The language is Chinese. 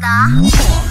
拿